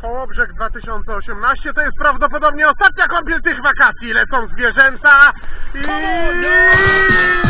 Kołobrzeg 2018 to jest prawdopodobnie ostatnia kąpiel tych wakacji. Lecą zwierzęta i...